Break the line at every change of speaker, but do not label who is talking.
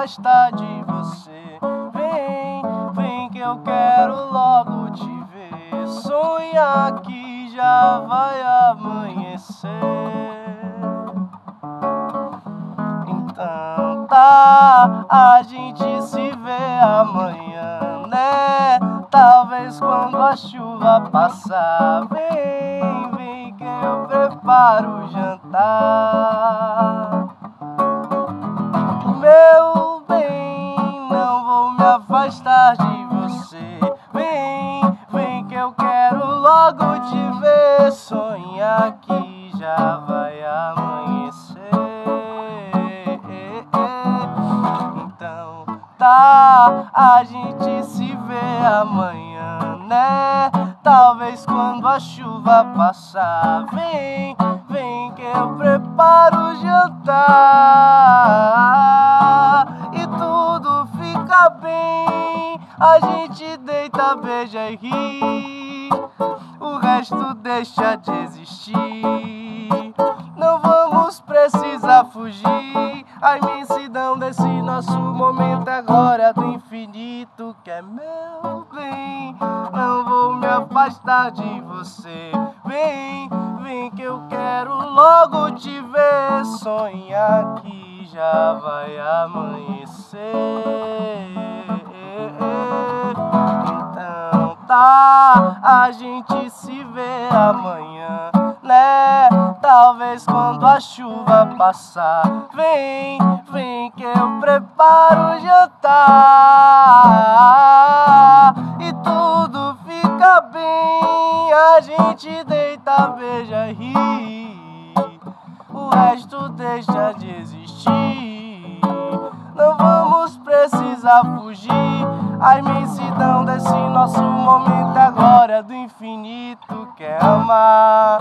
afastar de você. Vem, vem que eu quero logo te ver. Sonha que já vai amanhecer. Então tá, a gente se vê amanhã, né? Talvez quando a chuva passar. Vem, vem que eu preparo o jantar. Logo te ver. Sonhar que já vai amanhecer. Então tá, a gente se vê amanhã, né? Talvez quando a chuva passar. Vem, vem que eu preparo o jantar e tudo fica bem. A gente deita, beija e ri. O resto deixa de existir. Não vamos precisar fugir. A imensidão desse nosso momento agora do infinito que é meu bem. Não vou me afastar de você. Vem, vem que eu quero logo te ver. Sonhar que já vai amanhecer. A gente se vê amanhã, né? Talvez quando a chuva passar. Vem, vem que eu preparo o jantar e tudo fica bem. A gente deita, beija ri. O resto deixa de existir. Não vamos precisar fugir. A imensidão desse nosso momento agora do infinito quer amar.